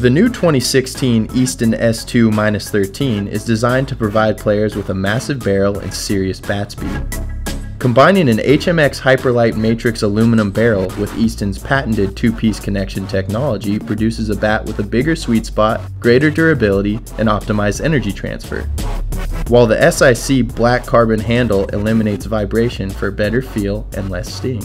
The new 2016 Easton S2-13 is designed to provide players with a massive barrel and serious bat speed. Combining an HMX Hyperlite Matrix aluminum barrel with Easton's patented two-piece connection technology produces a bat with a bigger sweet spot, greater durability, and optimized energy transfer. While the SIC black carbon handle eliminates vibration for better feel and less sting.